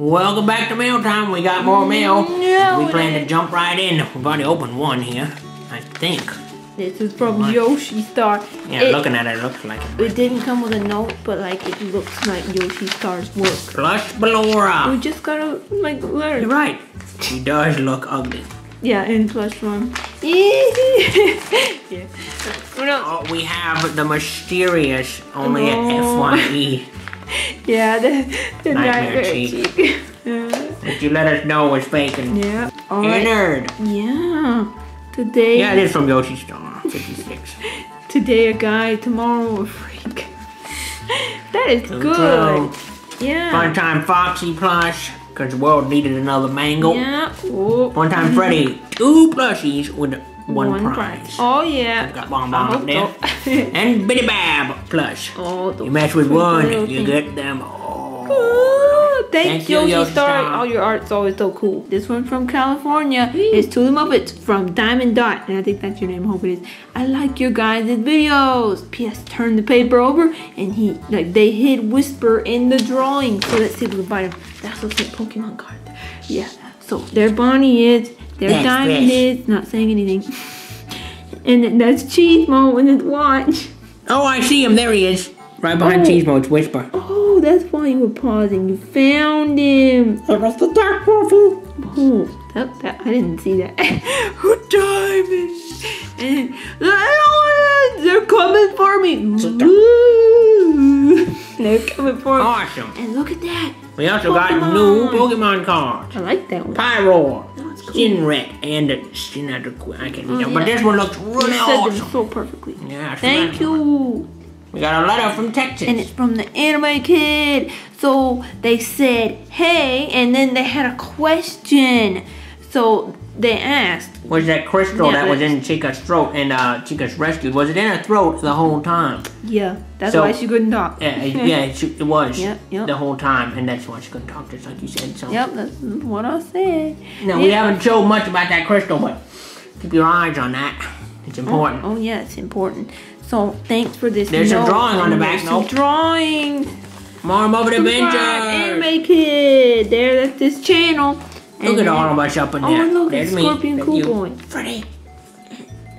Welcome back to mail time. We got more mail. Mm, yeah, we we plan to jump right in. We've already opened one here. I think. This is from Yoshi Star. Yeah, it, looking at it, it looks like it. it didn't come with a note, but like it looks like Yoshi Star's work. Plush Ballora. We just gotta like You're learn. right. She does look ugly. Yeah, in plush form. yeah. What else? Oh, we have the mysterious, only Oh. at F1E. Yeah, the, the Nightmare nightmare cheek. cheek. yeah. That you let us know fake and Yeah. All right. nerd. Yeah. Today. Yeah, it is from Yoshi Star 56. Today a guy, tomorrow a freak. that is So, good. Yeah. One time Foxy plush, because the world needed another mangle. Yeah. Oh. One time Freddy, two plushies with one, prize. Oh yeah. Got Bon I Bon up there. And BidyBab plush. oh, You mess with one, you get them all. Ooh, thank, Thank you, Yoshi Yoshi Star. All oh, your art's always so cool. This one from California is To the Muppets from Diamond Dot. And I think that's your name. I hope it is. I like your guys' videos. P.S. Turn the paper over and he like they hid Whisper in the drawing. So let's see if we can find him. That's what's in Pokemon card. Yeah. So there Bonnie is. That's Diamond is. Not saying anything. and that's Cheesemo in his watch. Oh, I see him. There he is. Right behind Oh. Cheese Mode's Whisper. Oh, that's why you were pausing. You found him. It was the Dark Waffle. Oh, that, that I didn't see that. Who diamond? And the aliens, they're coming for me. They're coming for me. Awesome. And look at that. We also got new Pokemon cards. I like that one. Pyroar, That's cool. Shinret, and Shinadra. I can't read Oh, them, but this one looks You really said them awesome. so perfectly. Yeah, Thank you. We got a letter from Texas. And it's from the anime kid. So they said, hey, and then they had a question. So they asked, was that crystal Yeah, that was in Chica's throat and uh, Chica's rescued? Was it in her throat the whole time? yeah, that's So- why she couldn't talk. Yeah, it- yeah, it, it was Yep, yep. the whole time, and that's why she couldn't talk, just like you said. So, Yep, that's what I said. no, we haven't showed much about that crystal, but keep your eyes on that. It's important. Oh yeah, it's important. So thanks for this. There's a drawing on the back there's note. drawings. More Subscribe, Adventures. Anime Kid. There, that's this channel. Look And at all of us up in Oh, there. look, There's it's me. Scorpion There's Cool. Boy. Freddy.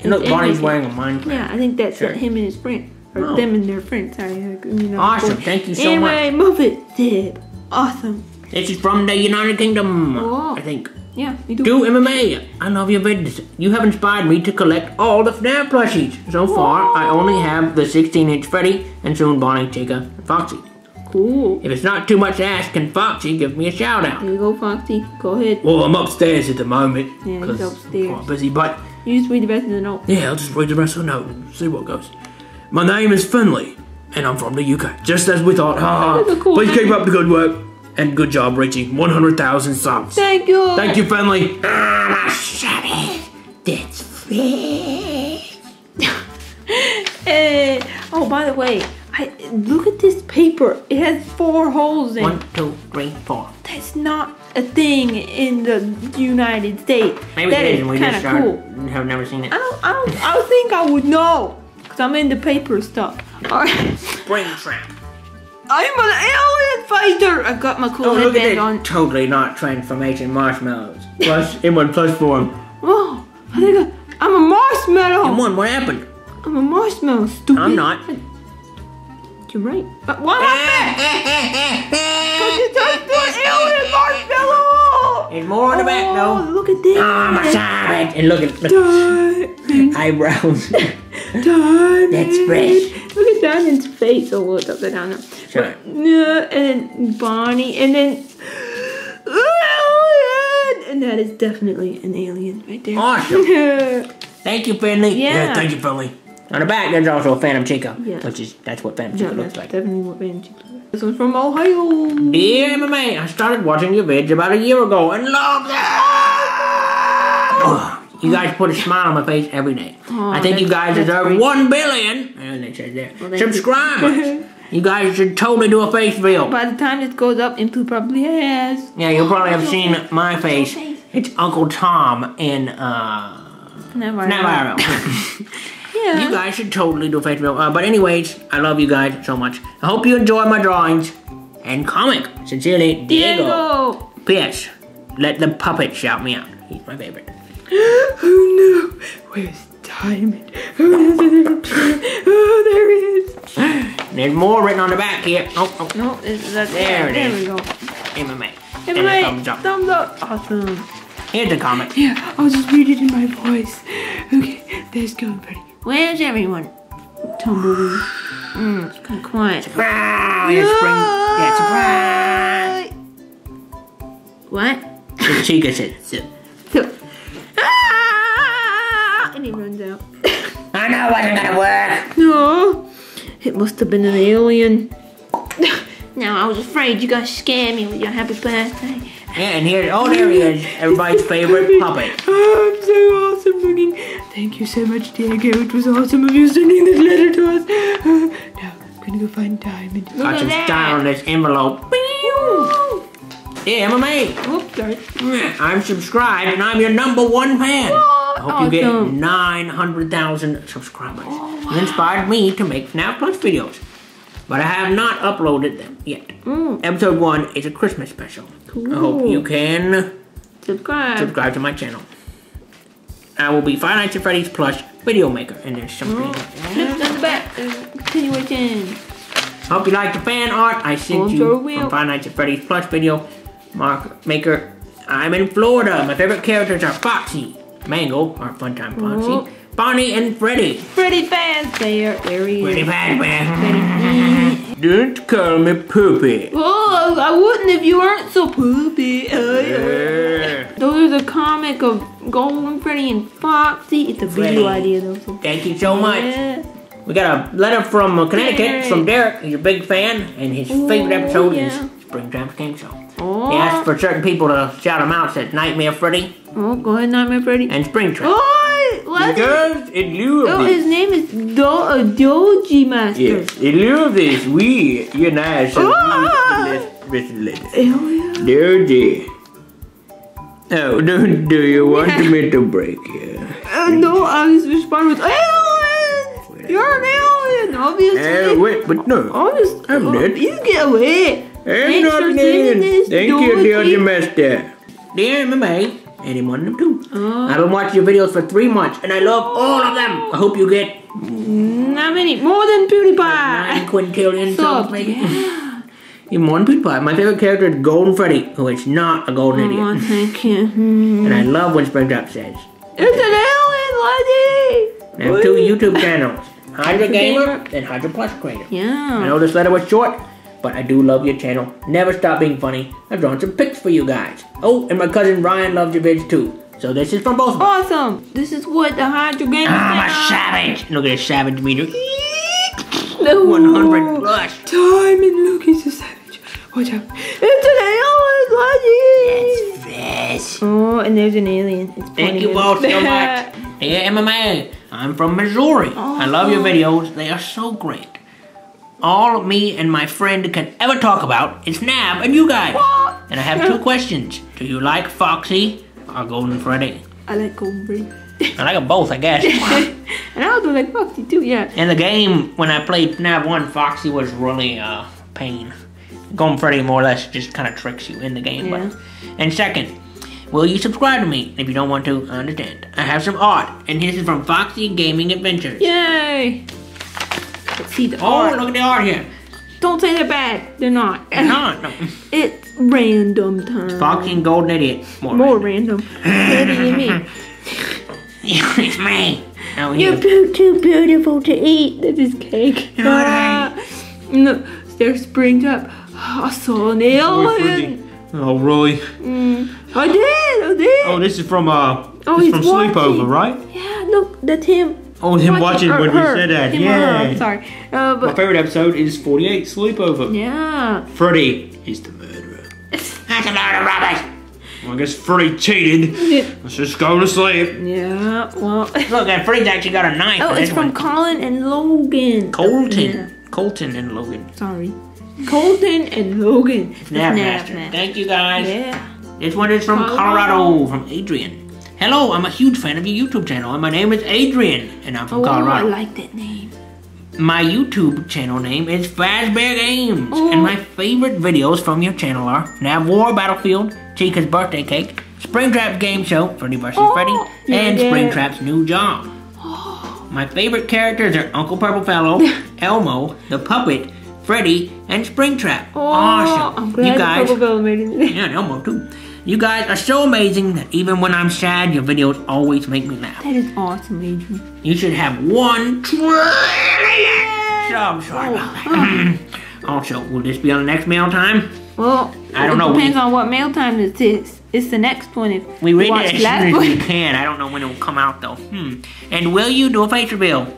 And look, Bonnie's wearing a Minecraft. Yeah, I think that's Sure. him and his friend, or Oh. them and their friend. Sorry, you know. Awesome, thank you so much. anyway, Muppet Dib. Awesome. This is from the United Kingdom, Oh. I think. Yeah, you do. Do MMA. I love your videos. You have inspired me to collect all the FNAF plushies. So far, I only have the 16-inch Freddy and soon Bonnie, Chica, and Foxy. Cool. If it's not too much to ask, can Foxy give me a shout out? There you go, Foxy. Go ahead. Well, I'm upstairs at the moment. Yeah, he's upstairs. I'm quite busy, but You just read the rest of the note. yeah, I'll just read the rest of the note and see what goes. My name is Finley, and I'm from the UK. Just as we thought. Ha cool Please keep up the good work and good job reaching 100,000 subs. Thank you. Thank you, Finley. Ah, shut it. That's. Eh, oh, by the way, I look at this paper. It has four holes in. One, two, three, four. That's not a thing in the United States. Maybe that is, and kind just of cool. have never seen it. I don't, I don't, I don't think I would know, cause I'm in the paper stuff. All right. Spring trap. I'm an alien fighter. I've got my cool Oh, look at that. on. Totally not transformation marshmallows. Plus, in one plus form. Whoa, I think I, I'm a marshmallow. In one, what happened? I'm a marshmallow. Stupid. I'm not. You're right. But why am I Cause you into an alien marshmallow. There's more on the back, Oh, though. look at this. Ah, I'm a. And look at Diamond, eyebrows. diamond. That's fresh. Look at Diamond's face. Oh, it's upside down. Sure. Yeah, uh, and then Bonnie, and then and that is definitely an alien right there. Awesome. Thank you, Finley. Yeah. thank you, Finley. On the back, there's also a Phantom Chica. Yeah. Which is, that's what Phantom Chica looks that's like. definitely what Van Chico is. This one's from Ohio. Dear MMA, I started watching your vids about a year ago and love them! Oh, you guys put a smile on my face every day. Aw, I think you guys deserve great. one billion, and it says there, you. subscribers. you guys should totally do a face reveal. By the time this goes up, into probably has. Yeah, you'll probably have seen my face. It's Uncle Tom in uh, Never. Navarro. Yeah. you guys should totally do a face reveal. Uh, but anyways, I love you guys so much. I hope you enjoy my drawings and comic. Sincerely, Diego. Diego. P.S. Let the puppet shout me out. He's my favorite. Oh no! Where's Diamond? Oh, there's a little tree. Oh, there he is. There's more written on the back here. Oh, oh. No, it's that There it there is. we go. MMA. Hey, And a thumbs up. thumbs up. Awesome. Here's the comment. Yeah, I'll just read it in my voice. Okay, there's going pretty. Where's everyone? Tumbleweed. Mm, it's kind of quiet. It's spring. Yeah, surprise! What? She gets it. so. So, ah! And he runs out. I know it wasn't gonna work. No, it must have been an alien. now I was afraid you guys scared me with your happy birthday. Yeah, and here, oh, there he is. Everybody's favorite puppet. Oh, I'm so awesome looking. Thank you so much, Diego. It was awesome of you sending this letter to us. Uh, now, I'm gonna go find Diamond. Look Got some style on this envelope. Yeah, MMA. Oops, sorry. I'm subscribed and I'm your number one fan. I hope you get 900,000 subscribers. You inspired me to make FNAF Plus videos. But I have not uploaded them yet. Mm, Episode 1 is a Christmas special. I hope you can subscribe. subscribe to my channel. I will be Five Nights at Freddy's Plus video maker, and there's something. Clips on the back. There's continuation. Hope you like the fan art I sent Oh, you from Five Nights at Freddy's Plus video mark maker. I'm in Florida. My favorite characters are Foxy, Mangle, our Funtime Foxy, Oh. Bonnie, and Freddy. Freddy Fazbear. There he is. bad, man. Don't call me poopy. Oh, I wouldn't if you weren't so poopy. Yeah. Yeah. Those are the comic of Golden Freddy and Foxy. It's a video idea though. So. Thank you so much. Yeah. We got a letter from uh, Connecticut Yay. from Derek. He's a big fan, and his favorite episode yeah. is Springtrap Game Show. Oh, He asked for certain people to shout him out. Said Nightmare Freddy oh, go ahead, Nightmare Freddy. and Springtrap. Oh? Because in lieu of Oh, this, his name is Do uh, Doji Master. yes, in lieu of this, we, you and I, shall Ah! read the written letter. Oh, yeah. Dirty. Oh, don't do you want me to break you? Uh, no, I was responding with alien. You're an alien, obviously. Uh, wait, but no. Obviously. I'm oh, dead. You get away. I'm Thanks not for an alien. this, Thank you, Dorothy. Dirty Master. Dear MMA, and he wanted them too. Oh. I've been watching your videos for three months, and I love all of them. I hope you get Not many. More than PewDiePie. nine quintillion Subs, maybe. yeah. Even more than PewDiePie. My favorite character is Golden Freddy, who is not a golden Oh, idiot. thank you. And I love when Springtrap says, It's an alien, lady. I have two YouTube channels, Hydra Hydra Gamer Gamer. and Hydra Plus Creator. Yeah. I know this letter was short, but I do love your channel. Never stop being funny. I've drawn some pics for you guys. Oh, and my cousin Ryan loves your vids too. So this is from both of us. Awesome. This is what the Hydro Game ah, I'm a savage. Look at this savage meter. No. 100 plus. Diamond, look, he's a savage. Watch out. It's an alien, lady. Yes. Oh, and there's an alien. It's Thank you at- so much. Hey, MMA. I'm from Missouri. I love your oh. videos. They are so great. All me and my friend can ever talk about is FNAF and you guys. What? And I have two questions. Do you like Foxy or Golden Freddy? I like Golden Freddy. I like them both, I guess. and I also like Foxy too, yeah. In the game, when I played FNAF 1, Foxy was really uh, pain. Golden Freddy more or less just kind of tricks you in the game. Yeah. But, and second, will you subscribe to me? If you don't want to, I understand. I have some art, and this is from Foxy Gaming Adventures. Yay. See the Oh, art. look at the art here. Don't say they're bad. They're not. It's not. No. It's random time. Foxy and Golden Idiot. More. More random. Better than me. it's me. Oh, You're you. too, beautiful to eat. This is cake. Alright. Ah. No, there's springtime. I saw an alien. Oh, really? Mm, I did, I did. Oh, this is from uh, Oh, this he's from Sleepover, right? Yeah, look, that's him. Oh, him watching or when we said that. Him her, Yeah. I'm sorry. Uh, My favorite episode is 48 Sleepover. yeah. Freddy is the murderer. That's a lot of rubbish. Well, I guess Freddy cheated. Let's just go to sleep. Yeah, well. Look, Freddy's actually got a knife. Oh, it's from one. Colin and Logan. Colton. Yeah, Colton and Logan. sorry. Colton and Logan. Snap Snap. Thank you guys. Yeah. This one is from Colorado. Colorado, from Adrian. Hello, I'm a huge fan of your YouTube channel, and my name is Adrian, and I'm from Oh, I like that name. My YouTube channel name is Fazbear Games, Oh. and my favorite videos from your channel are Nav War Battlefield, Chica's birthday cake, Springtrap's game show, Freddy vs. Oh, Freddy, and yeah. Springtrap's new job. My favorite characters are Uncle Purple Fellow, Elmo, the puppet, Freddy, and Springtrap. Oh, awesome. I'm glad you guys, Purple Bell made it. yeah, and Elmo too. You guys are so amazing that even when I'm sad, your videos always make me laugh. That is awesome, Adrian. You should have one trillion subs. Sorry about that. also, will this be on the next mail time? Well, I don't it know, depends on what mail time it is. It's the next one if We read watch it as soon as we can. I don't know when it will come out though. Hmm. And will you do a face reveal?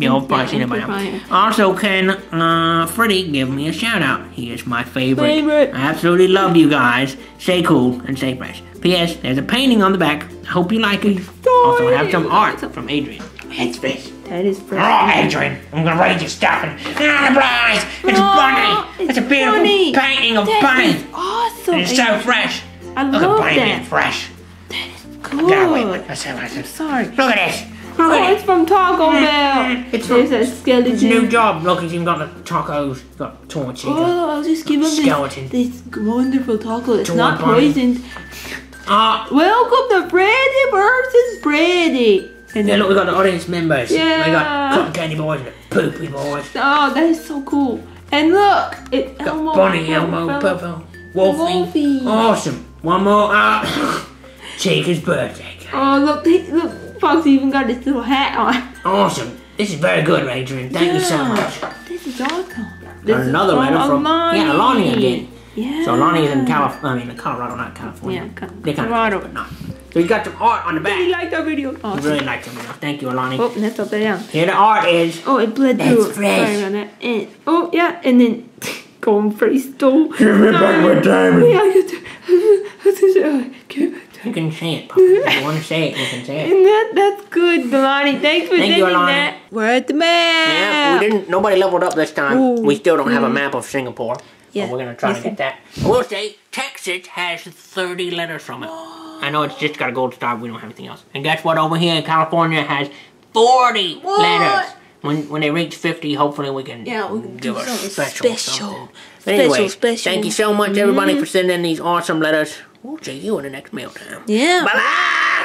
You'll probably seen it by now. Probably. Also, can uh, Freddie give me a shout out? He is my favorite. Favorite. I absolutely love you guys. Stay cool and stay fresh. P.S. There's a painting on the back. I hope you like it. Also, I have some art from Adrian. It's fish. That is fresh. Oh, Adrian, I'm gonna raid your stuff and surprise! It's Oh, Bunny! It's, it's a beautiful Bunny. painting of That Bunny! is awesome. And it's so fresh. I Look love at Bunny being that. fresh. Cool. Gotta wait, let's see, let's see. Sorry. Look at this! Oh, it's from Taco Bell. It's There's from- a skeleton. It's a new job. Look, he's even got the tacos. Got chicken. Oh, I'll just give him Skeleton. this, this wonderful taco. It's not bunny. poisoned. Ah, Welcome to Freddy versus Freddy. And yeah, look, we got the audience members. Yeah. We got Cotton Candy Boys and Poopy Boys. Oh, that is so cool. And look, it's Got Elmo. Bunny, Elmo, Purple, Wolfie. Wolfie. Awesome. One more. Ah, Chica's birthday. cake. Oh, look, look, Foxy even got this little hat on. Awesome. This is very good, Adrian. Thank you so much. This is awesome. This is Another letter from Alani. yeah, Alani again. Yeah. So Alani is in California. I mean, Colorado, not California. Yeah, Ca- They're Colorado. but not. So you got some art on the He back. liked our video. Awesome. really like them. Thank you, Alani. Oh, that's upside down. Here the art is. Oh, it bled That's through. fresh. Sorry about that. And, oh, yeah, and then going pretty stole. Give me back my diamond. Yeah, to, uh, give back. You can say it, Papa. If you want to say it, you can say it. And that, that's good, Delani. Thanks for Thank you, sending Alani. that. We're at the map. Yeah, we didn't. Nobody leveled up this time. Ooh. We still don't have a mm. map of Singapore. Yeah, So we're gonna try to get that. I will say Texas has 30 letters from it. I know it's just got a gold star. We don't have anything else. And guess what? Over here in California has 40 What? letters. When when they reach 50, hopefully we can Yeah, we can give do a something special. special. something. Special, anyway, special. thank you so much, everybody, for mm-hmm. sending these awesome letters. We'll see you in the next mail time. Yeah. Bye bye.